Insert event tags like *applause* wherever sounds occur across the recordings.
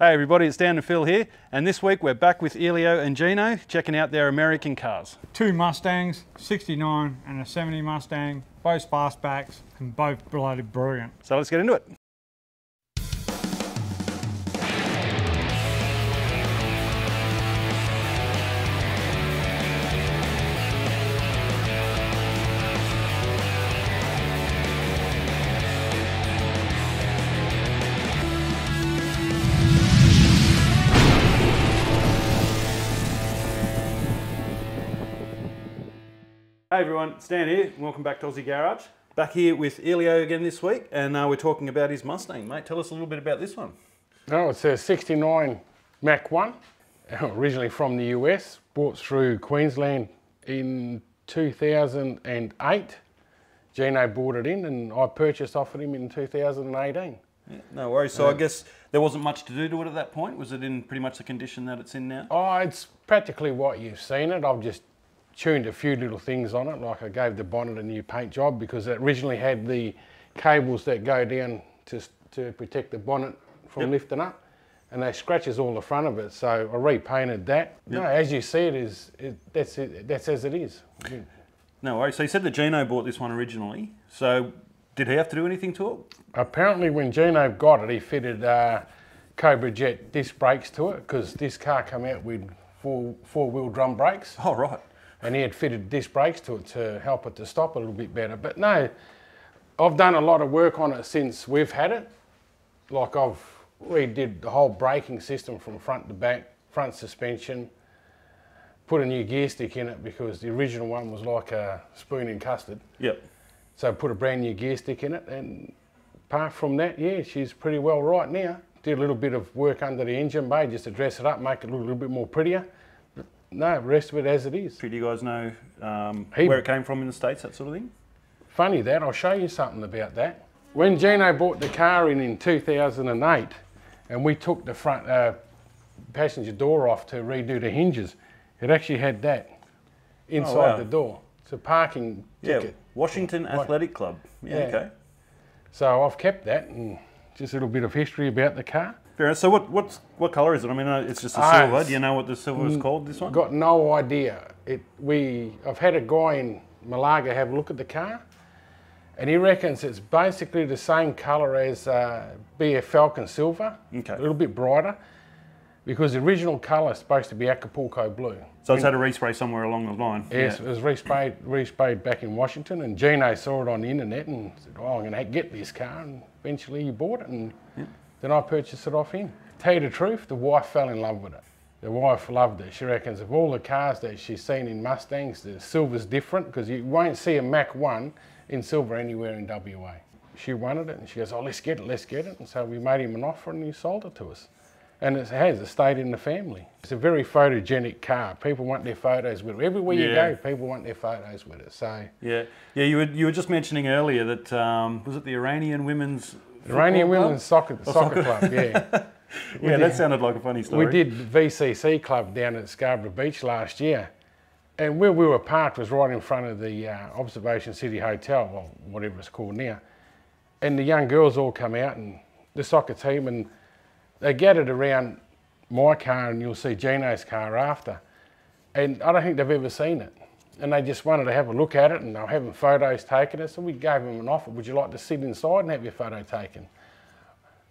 Hey everybody, it's Dan and Phil here, and this week we're back with Elio and Gino checking out their American cars. Two Mustangs, 69 and a 70 Mustang, both fastbacks and both bloody brilliant. So let's get into it. Hey everyone, Stan here. Welcome back to Aussie Garage. Back here with Elio again this week, and uh, we're talking about his Mustang. Mate, tell us a little bit about this one. No, it's a 69 Mach 1, *laughs* originally from the US, bought through Queensland in 2008. Gino bought it in and I purchased off of him in 2018. Yeah, no worries. So I guess there wasn't much to do to it at that point. Was it in pretty much the condition that it's in now? Oh, it's practically what you've seen it. I've just tuned a few little things on it, like I gave the bonnet a new paint job because it originally had the cables that go down to, to protect the bonnet from Yep. lifting up, and they scratches all the front of it. So I repainted that. No, as you see it is, it, that's it. That's as it is. No worries. So you said that Gino bought this one originally. So did he have to do anything to it? Apparently, when Gino got it, he fitted uh, Cobra Jet disc brakes to it because this car came out with four four wheel drum brakes. Oh right. And he had fitted disc brakes to it to help it to stop a little bit better. But no, I've done a lot of work on it since we've had it. Like I've redid the whole braking system from front to back, front suspension, put a new gear stick in it because the original one was like a spoon in custard. Yep. So I put a brand new gear stick in it and apart from that, yeah, she's pretty well right now. Did a little bit of work under the engine bay just to dress it up, make it look a little bit more prettier. No, rest of it as it is. Do you guys know um, He- where it came from in the states, that sort of thing? Funny that, I'll show you something about that. When Gino bought the car in in 2008 and we took the front uh, passenger door off to redo the hinges, it actually had that inside wow. the door. It's a parking Yeah. ticket. Washington Athletic Club. Yeah. Yeah. Okay. So I've kept that and just a little bit of history about the car. Fair enough. So what what's what colour is it? I mean, uh, it's just a Ah, silver. Do you know what the silver is called? This one? Got no idea. It we I've had a guy in Malaga have a look at the car, and he reckons it's basically the same colour as uh, BF Falcon Silver, Okay. a little bit brighter, because the original colour is supposed to be Acapulco blue. So it's had a respray somewhere along the line. Yes, Yeah. it was resprayed, resprayed back in Washington, and Gino saw it on the internet and said, "Oh, I'm going to get this car." And eventually, he bought it, and then I purchased it off him. Tell you the truth, the wife fell in love with it. The wife loved it. She reckons of all the cars that she's seen in Mustangs, the silver's different because you won't see a Mach 1 in silver anywhere in WA. She wanted it, and she goes, "Oh, let's get it, let's get it." And so we made him an offer, and he sold it to us. And it has, it stayed in the family. It's a very photogenic car. People want their photos with it. Everywhere you go, people want their photos with it. So, Yeah. Yeah. You were you were just mentioning earlier that um, was it the Iranian women's Iranian? Women's Soccer, soccer Club, yeah. *laughs* Yeah, that sounded like a funny story. we did VCC Club down at Scarborough Beach last year. And where we were parked was right in front of the uh, Observation City Hotel, or whatever it's called now. And the young girls all come out and the soccer team and they gathered around my car and you'll see Gino's car after. And I don't think they've ever seen it. And they just wanted to have a look at it and they were having photos taken. So we gave them an offer, would you like to sit inside and have your photo taken?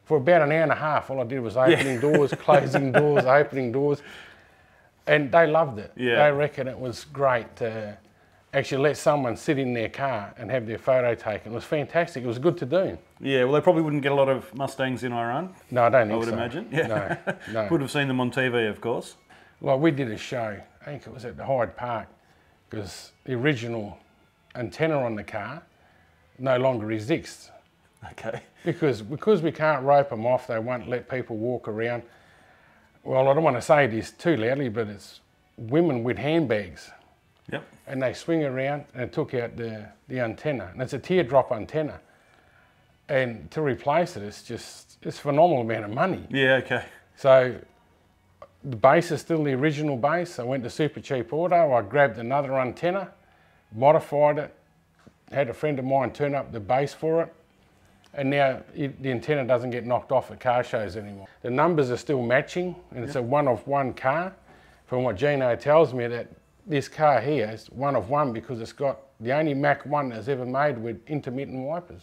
For about an hour and a half, all I did was opening doors, closing doors, *laughs* opening doors. And they loved it. Yeah. They reckon it was great to actually let someone sit in their car and have their photo taken. It was fantastic. It was good to do. Yeah. Well, they probably wouldn't get a lot of Mustangs in Iran. No, I don't think so. I would so. imagine. Yeah. No, *laughs* no. Would have seen them on TV, of course. Well, we did a show, I think it was at the Hyde Park, because the original antenna on the car no longer exists. Okay. Because, because we can't rope them off, they won't let people walk around. Well, I don't want to say this too loudly, but it's women with handbags Yep. and they swing around and it took out the, the antenna. And it's a teardrop antenna. And to replace it, it's just, it's a phenomenal amount of money. Yeah. Okay. So the base is still the original base. I went to Super Cheap Auto. I grabbed another antenna, modified it, had a friend of mine turn up the base for it, and now it, the antenna doesn't get knocked off at car shows anymore. The numbers are still matching, and it's a one of one car. From what Gino tells me, that this car here is one of one because it's got the only Mach 1 that's ever made with intermittent wipers.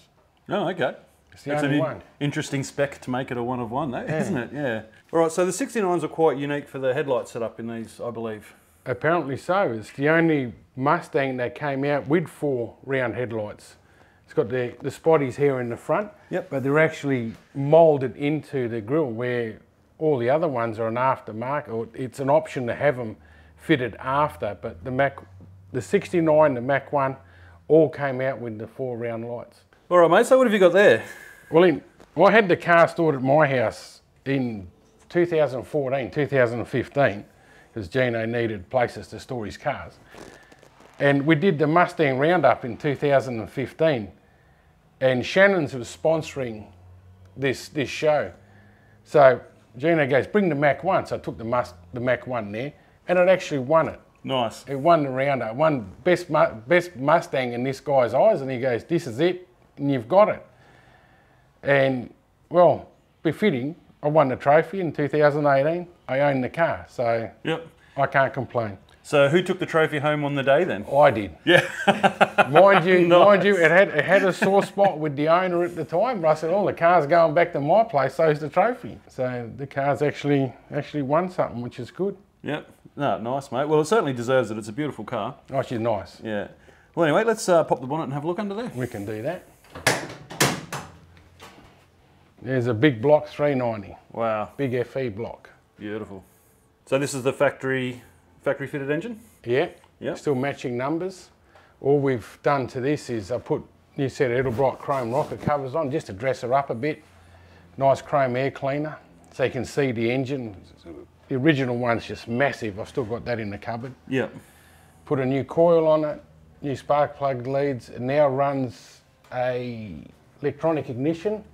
Oh, okay. It's That's only an one. interesting spec to make it a one of one, though, isn't it? Yeah. All right, so the 69s are quite unique for the headlight setup in these, I believe. Apparently so. It's the only Mustang that came out with four round headlights. It's got the, the spotties here in the front, Yep. but they're actually moulded into the grille where all the other ones are an aftermarket. Or it's an option to have them fitted after, but the Mach, the 69, the Mach 1, all came out with the four round lights. All right, mate, so what have you got there? Well, in, I had the car stored at my house in 2014, 2015, because Gino needed places to store his cars. And we did the Mustang Roundup in 2015, and Shannon's was sponsoring this, this show. So Gino goes, bring the Mach 1. So I took the, Must, the Mach 1 there, and it actually won it. Nice. It won the Roundup, won best, best Mustang in this guy's eyes, and he goes, this is it, and you've got it. And well, befitting, I won the trophy in 2018. I own the car, so Yep. I can't complain. So who took the trophy home on the day then? I did. Yeah. *laughs* Mind you, *laughs* mind you, it had it had a sore spot with the owner at the time. But I said, "Oh, the car's going back to my place. So's the trophy." So the car's actually actually won something, which is good. yep. No, nice, mate. Well, it certainly deserves it. It's a beautiful car. Oh, she's nice. Yeah. Well, anyway, let's uh, pop the bonnet and have a look under there. We can do that. There's a big block 390, Wow. big FE block. Beautiful. So this is the factory factory fitted engine? Yeah. Yep. Still matching numbers. All we've done to this is I put new set of Edelbrock chrome rocker covers on just to dress her up a bit. Nice chrome air cleaner so you can see the engine. The original one's just massive. I've still got that in the cupboard. Yep. Put a new coil on it, new spark plug leads. It now runs a electronic ignition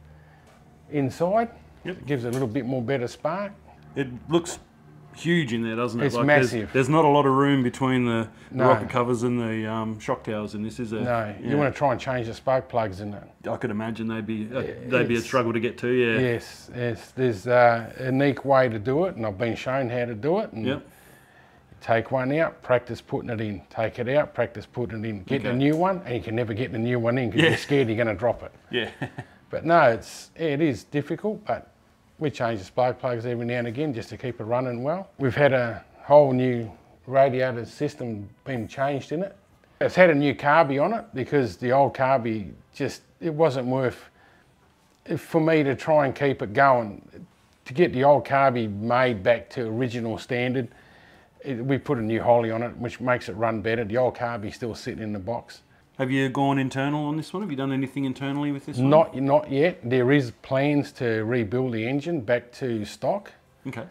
inside. Yep. It gives it a little bit more better spark. It looks huge in there, doesn't it? It's there's- massive. There's, not a lot of room between the, the No. rocker covers and the um, shock towers in this, is there? No, Yeah. you want to try and change the spark plugs in it. I could imagine they'd be uh, they'd be a struggle to get to. Yeah. Yes, yes. There's uh, a unique way to do it, and I've been shown how to do it. And Yep. Take one out, practice putting it in. Take it out, practice putting it in. Get Okay. new one, and you can never get the new one in because Yeah. you're scared you're going to drop it. Yeah. *laughs* But no, it's it is difficult, but we change the spark plugs every now and again just to keep it running well. We've had a whole new radiator system been changed in it. It's had a new carby on it because the old carby just it wasn't worth if- for me to try and keep it going. To get the old carby made back to original standard, it, we put a new Holley on it, which makes it run better. The old carby's still sitting in the box. Have you gone internal on this one? Have you done anything internally with this one? Not not yet. There is plans to rebuild the engine back to stock, Okay.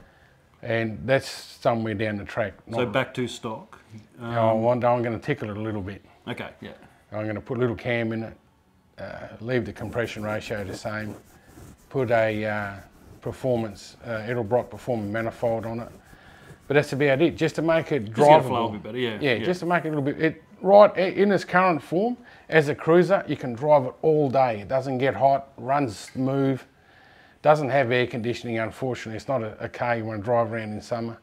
and that's somewhere down the track. So back to stock. Um, I want, I'm going to tickle it a little bit. okay. Yeah. I'm going to put a little cam in it, uh, leave the compression ratio the same, put a uh, performance uh, Edelbrock performance manifold on it. But that's about it, just to make it Just to get it flow a drivable. bit better. Yeah. Yeah, just to make it a little bit. It, right in its current form, as a cruiser, you can drive it all day. It doesn't get hot, runs smooth, doesn't have air conditioning. Unfortunately, it's not a, a car you want to drive around in summer,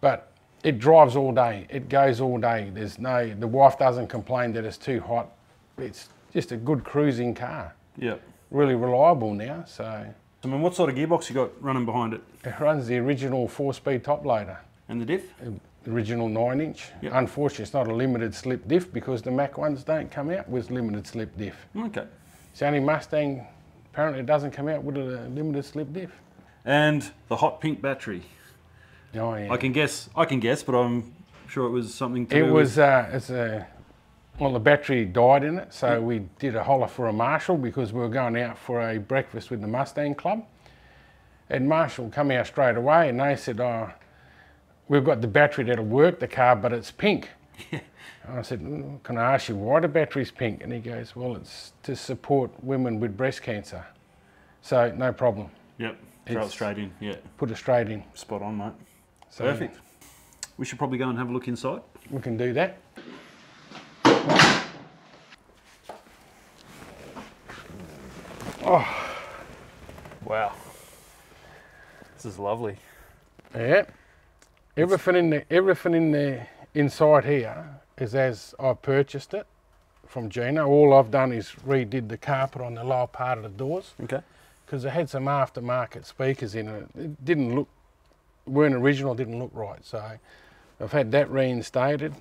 but it drives all day. It goes all day. There's no. The wife doesn't complain that it's too hot. It's just a good cruising car. Yeah. Really reliable now. So I mean, what sort of gearbox you got running behind it? it runs the original four-speed top loader. And the diff? The original nine inch. Yep. Unfortunately, it's not a limited slip diff because the Mach ones don't come out with limited slip diff. Okay. It's the only Mustang apparently doesn't come out with a limited slip diff. And the hot pink battery. Oh yeah. I can guess. I can guess, but I'm sure it was something to it was uh, it's a well the battery died in it, so we did a holler for a marshal because we were going out for a breakfast with the Mustang Club. And Marshall come out straight away and they said, "Oh, we've got the battery that'll work the car, but it's pink." *laughs* And I said, "Mm, "Can I ask you why the battery's pink?" And he goes, "Well, it's to support women with breast cancer." So no problem. Yep. Throw it straight in. Yeah. Put it straight in. Spot on, mate. So Perfect. We should probably go and have a look inside. We can do that. Oh. Wow. This is lovely. Yeah. Everything in the everything in the inside here is as I purchased it from Gino. All I've done is redid the carpet on the lower part of the doors Okay. because it had some aftermarket speakers in it. It didn't look weren't original, didn't look right. So I've had that reinstated.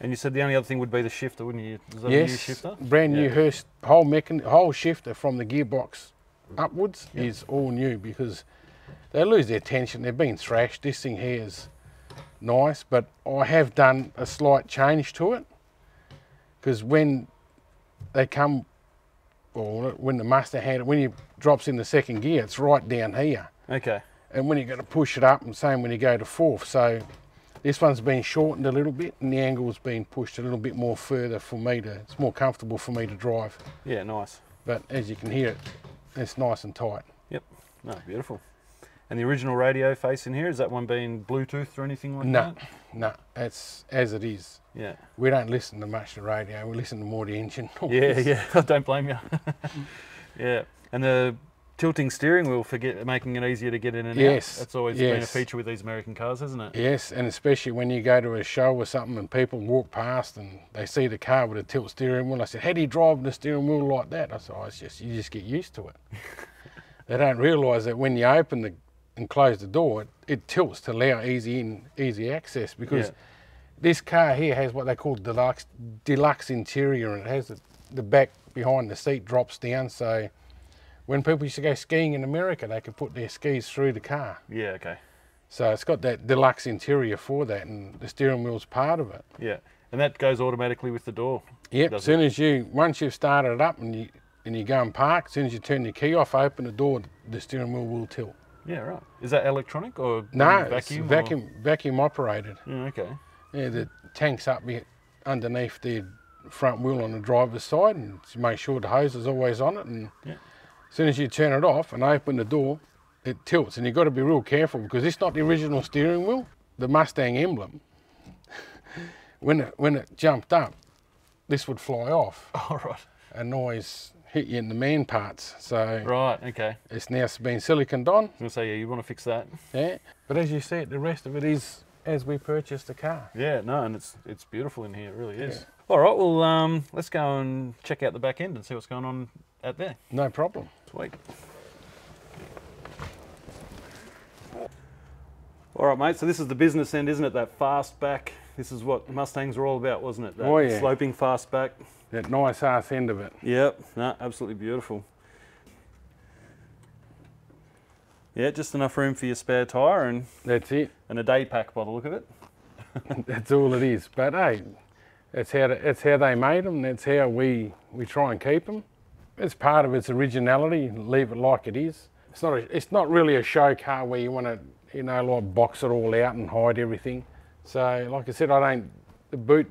And you said the only other thing would be the shifter, wouldn't you? Is that a new yes, shifter? brand new Yeah. Hurst whole mechan- whole shifter from the gearbox upwards is all new because they lose their tension. They've been thrashed. This thing here is nice, but I have done a slight change to it because when they come, or when the master hand, when you drops in the second gear, it's right down here, Okay. and when you're going to push it up, and same when you go to fourth. So this one's been shortened a little bit, and the angle's been pushed a little bit more further for me to. It's more comfortable for me to drive. Yeah, nice. But as you can hear it, it's nice and tight. Yep. No, beautiful. And the original radio face in here, is that one being Bluetooth or anything like No, that? no, no, it's as it is. Yeah. We don't listen to much to radio. We listen to more the engine. *laughs* Yeah, yeah. *laughs* I don't blame you. *laughs* yeah. And the tilting steering wheel for get, making it easier to get in and Yes, out. That's always been a feature with these American cars, hasn't it? Yes, and especially when you go to a show or something and people walk past and they see the car with a tilt steering wheel. I said, "How do you drive the steering wheel like that?" I said, "Oh, it's just you just get used to it." *laughs* they don't realise that when you open the and close the door, it, it tilts to allow easy in, easy access because Yeah. this car here has what they call deluxe deluxe interior and it has the, the back behind the seat drops down so when people used to go skiing in America they could put their skis through the car. Yeah, okay. So it's got that deluxe interior for that, and the steering wheel's part of it. Yeah. And that goes automatically with the door. Yep. As soon as you once you've started it up and you and you go and park, as soon as you turn the key off, open the door, the steering wheel will tilt. Yeah, right. Is that electronic or No, vacuum? it's or- vacuum vacuum operated. Yeah, okay. Yeah, the tank's up underneath the front wheel on the driver's side, and make sure the hose is always on it. And Yeah. As soon as you turn it off and open the door, it tilts, and you've got to be real careful because it's not the original steering wheel. The Mustang emblem. *laughs* when it when it jumped up, this would fly off *laughs* All right. and always hit you in the man parts. So Right, okay. it's now been siliconed on. I was going to say, yeah, you want to fix that. Yeah, but as you said, the rest of it is as we purchased the car. Yeah, no, and it's it's beautiful in here. It really is. Yeah. All right, well, um, let's go and check out the back end and see what's going on out there. No problem. Sweet. All right, mate. So this is the business end, isn't it? That fast back. This is what Mustangs were all about, wasn't it? That Oh, yeah. Sloping fast back. That nice ass end of it. Yep. No, absolutely beautiful. Yeah, just enough room for your spare tyre and, That's it. and a day pack by the look of it. *laughs* That's all it is. But hey, that's how that's how they made them. That's how we we try and keep them. It's part of its originality. Leave it like it is. It's not a, it's not really a show car where you want to you know like box it all out and hide everything. So like I said, I don't. The boot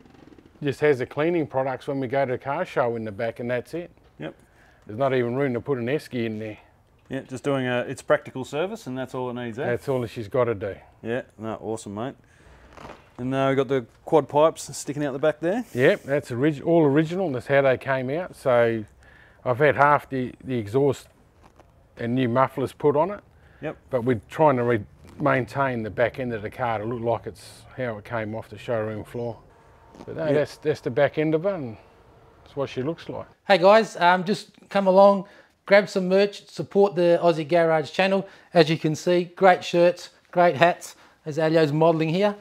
just has the cleaning products when we go to a car show in the back, and that's it. Yep. There's not even room to put an esky in there. Yeah, just doing a its practical service, and that's all it needs. Eh? That's all she's got to do. Yeah, no, awesome, mate. And now we've got the quad pipes sticking out the back there. Yep, that's orig- all original. That's how they came out. So I've had half the, the exhaust and new mufflers put on it. Yep. But we're trying to re- maintain the back end of the car to look like it's how it came off the showroom floor. But no, Yeah. that's that's the back end of it, and that's what she looks like. Hey guys, um, just come along, grab some merch, support the Aussie Garage channel. As you can see, great shirts, great hats, as Elio's modelling here.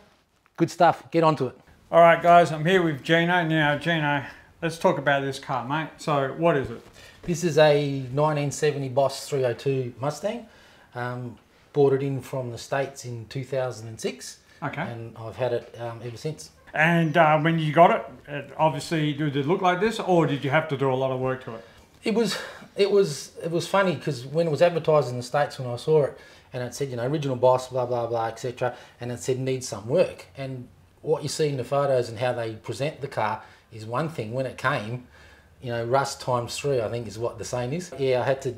Good stuff, get onto it. All right, guys, I'm here with Gino. Now, Gino, let's talk about this car, mate. So, what is it? This is a 1970 Boss 302 Mustang. Um, bought it in from the States in 2006 Okay. and I've had it um, ever since. And uh, when you got it, it, obviously, did it look like this, or did you have to do a lot of work to it? It was it was it was funny because when it was advertised in the states when I saw it and it said you know original boss blah blah blah etc and it said needs some work and what you see in the photos and how they present the car is one thing when it came you know rust times three I think is what the saying is yeah I had to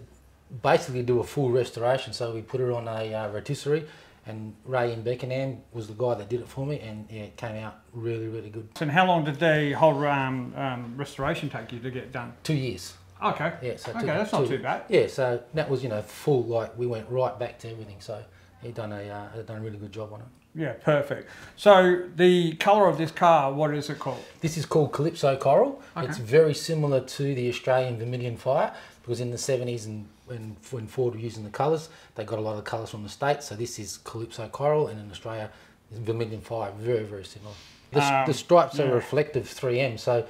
basically do a full restoration so we put it on a uh, rotisserie and Ray in Beckenham was the guy that did it for me and yeah it came out really really good And how long did the whole um, um, restoration take you to get done? two years Okay. Yeah, so okay, that's not too bad. Yeah, so that was you know full like we went right back to everything. So he done a uh, done a really good job on it. Yeah, perfect. So the colour of this car, what is it called? This is called Calypso Coral. Okay. It's very similar to the Australian Vermilion Fire because in the 70s and when, when Ford were using the colours, they got a lot of the colours from the States. So this is Calypso Coral and in Australia, it's Vermilion Fire. Very, very similar. The, Um, the stripes yeah. are reflective 3M. So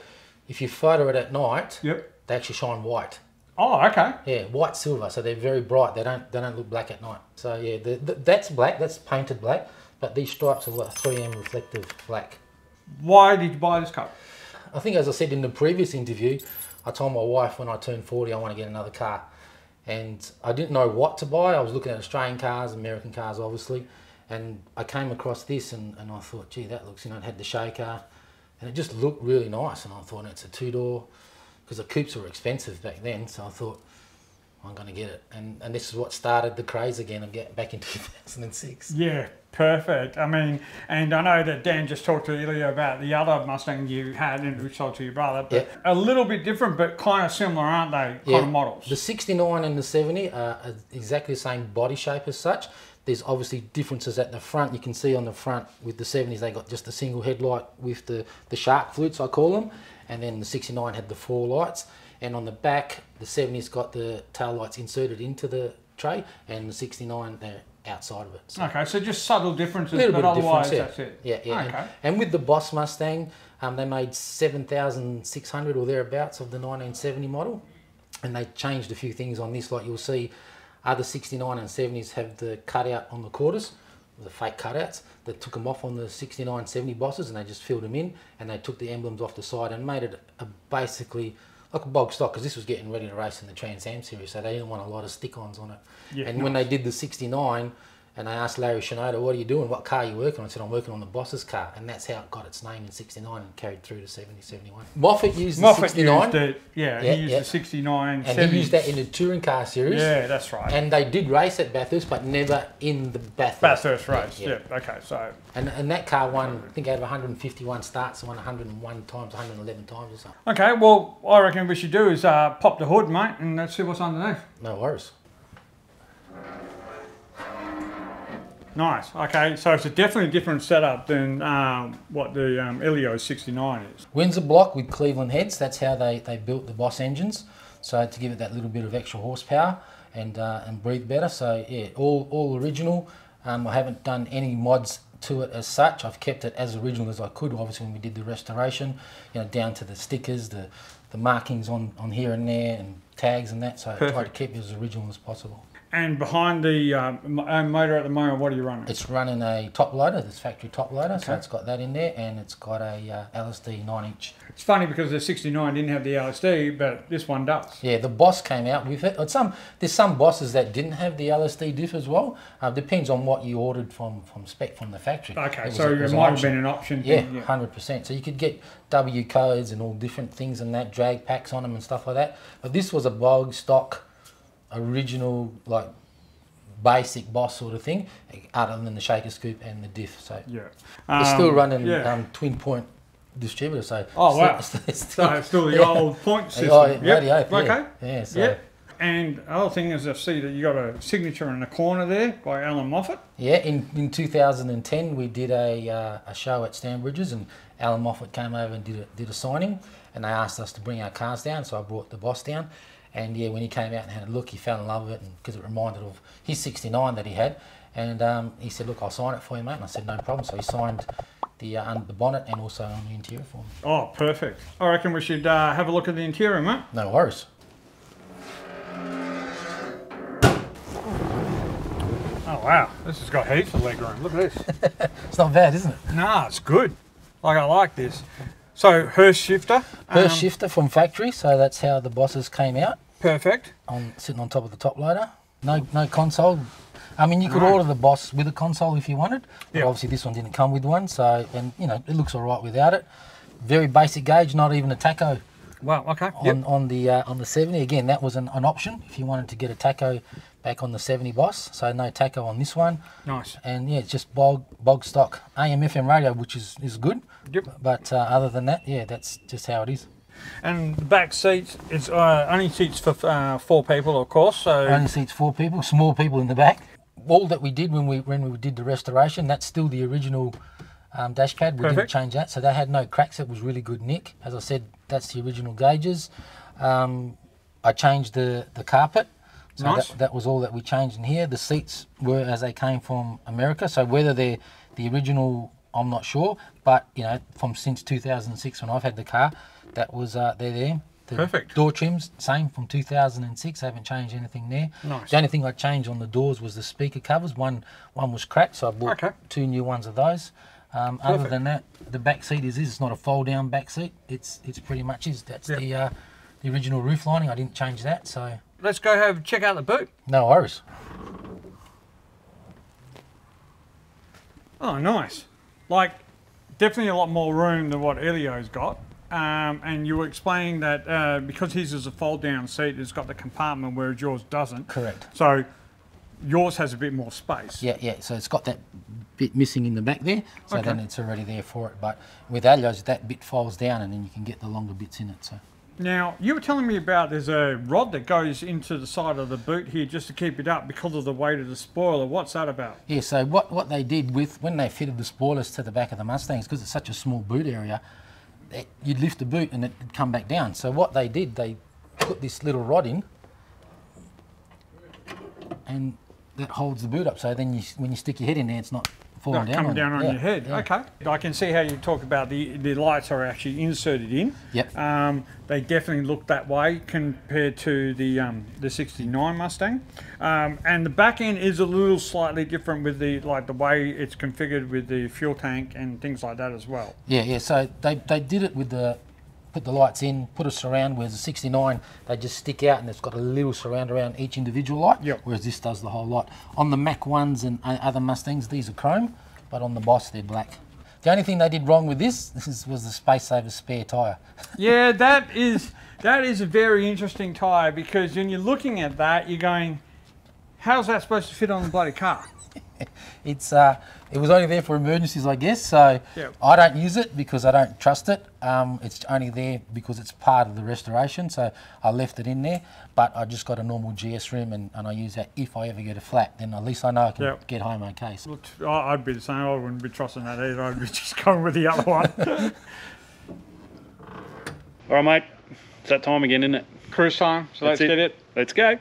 if you photo it at night, Yep. they actually shine white. Oh, okay. Yeah, white silver. So they're very bright. They don't they don't look black at night. So yeah, the, the, that's black. That's painted black. But these stripes are what 3M reflective black. Why did you buy this car? I think, as I said in the previous interview, I told my wife when I turned 40 I want to get another car. And I didn't know what to buy. I was looking at Australian cars, American cars, obviously. And I came across this and, and I thought, gee, that looks, you know, it had the shaker and it just looked really nice. And I thought, it's a two door because the coupes were expensive back then. So I thought, I'm going to get it. And, and this is what started the craze again of getting back in *laughs* 2006. Yeah, perfect. I mean, and I know that Dan just talked to Elio about the other Mustang you had and which sold to your brother, but Yeah. a little bit different, but kind of similar, aren't they? Kind of models. The 69 and the 70 are are exactly the same body shape as such. There's obviously differences at the front. You can see on the front with the 70s, they got just a single headlight with the, the shark flutes, I call them. And then the 69 had the four lights. And on the back, the 70s got the tail lights inserted into the tray, and the 69, they're outside of it. So Okay, so just subtle differences, but of otherwise difference, yeah. that's it. Yeah, yeah. Okay. And, and with the Boss Mustang, um, they made 7,600 or thereabouts of the 1970 model. And they changed a few things on this. Like you'll see, other 69 and 70s have the cutout on the quarters, the fake cutouts. They took them off on the 69 70 bosses and they just filled them in. And they took the emblems off the side and made it a basically like a bog stock because this was getting ready to race in the Trans Am series. So they didn't want a lot of stick ons on it. Yeah, and when they did the 69, and I asked Larry Shinoda, what are you doing? What car are you working on? I said, I'm working on the boss's car. And that's how it got its name in 69 and carried through to 70, 71. Moffat used the Moffat 69 used it, yeah, Yeah, he used yeah. the 69, and 70. he used that in the touring car series. Yeah, that's right. And they did race at Bathurst, but never in the Bathurst. Bathurst race, Yeah, yeah. Okay, so And, and that car won, I think, out of 151 starts, it won 101 times, 111 times or something. okay. Well, I reckon we should do is uh, pop the hood, mate, and let's see what's underneath. No worries. Nice. Okay, so it's a definitely different setup than um, what the um, Elio 69 is. Windsor block with Cleveland heads. That's how they, they built the Boss engines. So to give it that little bit of extra horsepower and uh, and breathe better. So yeah, all all original. Um, I haven't done any mods to it as such. I've kept it as original as I could. Obviously, when we did the restoration, you know, down to the stickers, the the markings on on here and there, and tags and that. So I tried to keep it as original as possible. And behind the um, uh, motor at the moment, what are you running? It's running a top loader, this factory top loader. So it's got that in there, and it's got a uh, LSD nine inch. It's funny because the 69 didn't have the LSD, but this one does. Yeah, the boss came out with it. Some there's some bosses that didn't have the LSD diff as well. Uh, depends on what you ordered from from spec from the factory. Okay, It so it, was might have been an option. Yeah, thing, hundred percent. So you could get W codes and all different things and that drag packs on them and stuff like that. But this was a bog stock, original like basic boss sort of thing, other than the shaker scoop and the diff. So yeah. it's still Um, running Yeah. um, twin point distributor. So Oh, still- wow. it's so it's still the yeah. old point *laughs* system. Oh, Yep. oath, yeah. Okay. Yeah, so Yep. And the other thing is, I see that you got a signature in the corner there by Allan Moffat. Yeah, in, in 2010 we did a, uh, a show at Stanbridges and Allan Moffat came over and did a, did a signing and they asked us to bring our cars down so I brought the boss down and yeah when he came out and had a look he fell in love with it because it reminded of his 69 that he had and um, he said look I'll sign it for you mate and I said no problem so he signed the, uh, under the bonnet and also on the interior for me. Oh, perfect. I reckon we should uh, have a look at the interior, mate. No worries. Oh, wow. This has got heaps of leg room. Look at this. *laughs* It's not bad isn't it? nah, it's good. Like, I like this. So, Hurst shifter. Her um, shifter from factory so that's how the bosses came out. Perfect. on sitting on top of the top loader. No, no console. I mean, you could No. order the boss with a console if you wanted, but Yeah. obviously this one didn't come with one. So, and you know, it looks all right without it. Very basic gauge, not even a tacho Wow, okay. on on the uh, on the 70. Again, that was an, an option if you wanted to get a tacho back on the 70 boss. So no tacho on this one, Nice. and yeah, it's just bog bog stock AM FM radio, which is is good. Yep. But uh, other than that, yeah, that's just how it is. And the back seats, it's uh, only seats for uh, four people, of course. So Only seats four people, small people in the back. All that we did when we when we did the restoration, that's still the original um, dash pad. We didn't change that, so they had no cracks. It was really good nick. As I said, that's the original gauges. Um, I changed the the carpet. So Nice. that, that was all that we changed in here. The seats were as they came from America. So whether they're the original, I'm not sure. But you know, from since 2006 when I've had the car, that was uh, they're there. The Perfect. Door trims, same from 2006. I haven't changed anything there. Nice. The only thing I changed on the doors was the speaker covers. One one was cracked, so I bought Okay. two new ones of those. Um, other than that, the back seat is is it's not a fold down back seat. It's it's pretty much is. That's Yep. the uh, the original roof lining. I didn't change that, so let's go have check out the boot. no worries. Oh, nice. Like, definitely a lot more room than what Elio's got. Um, and you were explaining that uh, because his is a fold down seat, it's got the compartment whereas yours doesn't. Correct. So yours has a bit more space. Yeah, yeah. So it's got that bit missing in the back there. So Okay. then it's already there for it. But with Elio's, that bit folds down, and then you can get the longer bits in it. So Now, you were telling me about there's a rod that goes into the side of the boot here just to keep it up because of the weight of the spoiler. What's that about? yeah. So what what they did with when they fitted the spoilers to the back of the Mustangs, because it's such a small boot area, that you'd lift the boot and it'd come back down. So what they did, they put this little rod in, and that holds the boot up. So then you when you stick your head in there, it's not falling Not down. coming on down on Yeah, your head. yeah. Okay. I can see how you talk about the, the lights are actually inserted in. Yep. Um, they definitely look that way compared to the um, the 69 Mustang. Um, and the back end is a little slightly different with the like the way it's configured with the fuel tank and things like that as well. Yeah, yeah. So they, they did it with the put the lights in, put a surround. Whereas the 69, they just stick out and it's got a little surround around each individual light. Yep. Whereas this does the whole lot. On the Mach ones and other Mustangs, these are chrome, but on the Boss they're black. The only thing they did wrong with this, this *laughs* is, was the space saver spare tire. *laughs* Yeah, that is that is a very interesting tire because when you're looking at that, you're going, how's that supposed to fit on the bloody car? *laughs* It's uh, it was only there for emergencies, I guess. So Yep. I don't use it because I don't trust it. Um, it's only there because it's part of the restoration. So I left it in there, but I just got a normal GS rim and, and I use that if I ever get a flat. Then at least I know I can Yep. get home okay. So Look, I- I'd be the same. I wouldn't be trusting that either. I'd be *laughs* just going with the other one. *laughs* All right, mate. It's that time again, isn't it? Cruise time. So That's let's get it. Let's go.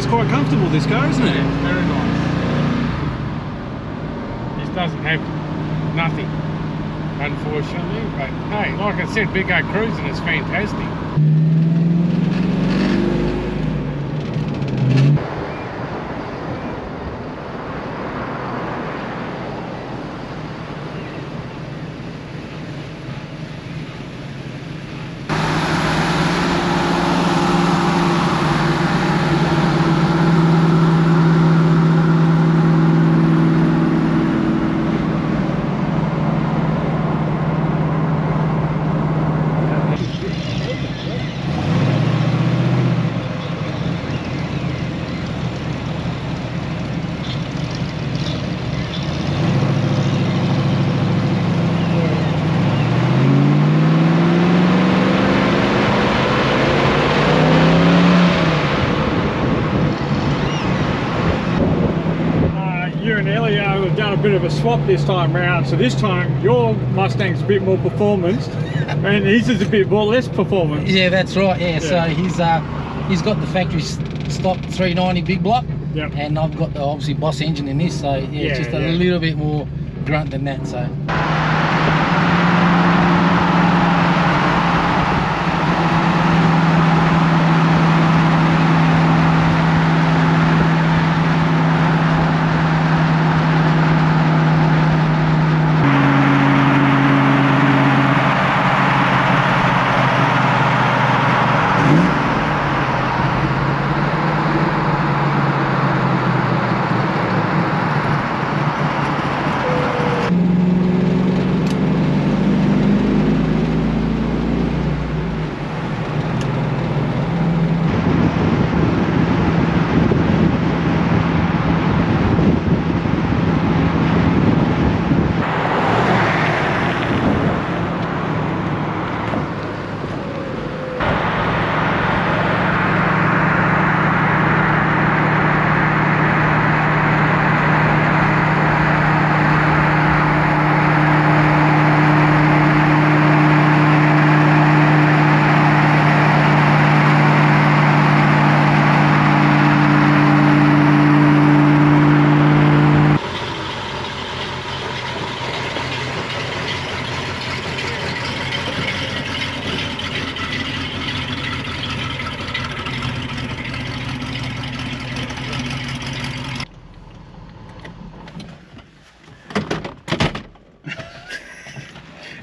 Is quite comfortable, this car, isn't it? Very nice. This doesn't have nothing, unfortunately. But hey, like I said, Big O Cruising is fantastic. Uh, you and Elio have done a bit of a swap this time round. So this time your Mustang's a bit more performance, and his is a bit more less performance. yeah, that's right. Yeah, so he's uh, he's got the factory stock 390 big block, Yep. and I've got the obviously Boss engine in this. So yeah, Yeah, it's just a yeah. little bit more grunt than that. So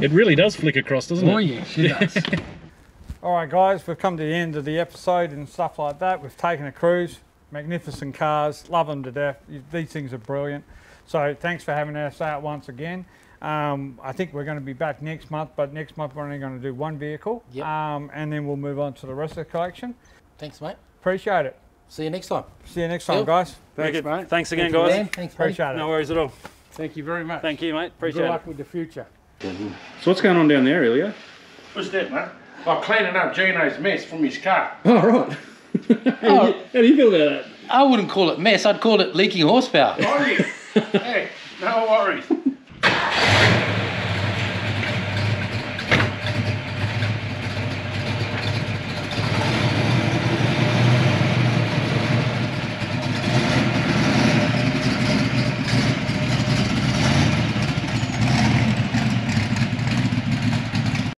It really does flick across, doesn't it? Oh yeah, she does. *laughs* All right, guys, we've come to the end of the episode and stuff like that. We've taken a cruise, magnificent cars, love them to death. These things are brilliant. So thanks for having us out once again. Um, I think we're going to be back next month, but next month we're only going to do one vehicle, Yep. um, and then we'll move on to the rest of the collection. Thanks, mate. Appreciate it. See you next time. See you next time, Cool. guys. Thanks, mate. Thanks again, Thank guys. Dan. Thanks, buddy. Appreciate it. No worries at all. Thank you very much. Thank you, mate. Appreciate Good it. luck with the future. So what's going on down there, Elio? What's that, mate? I'm cleaning up Gino's mess from his car. Oh, right. *laughs* Oh, How do you feel about that? I wouldn't call it mess. I'd call it leaking horsepower. Oh *laughs* yeah. hey, no worries.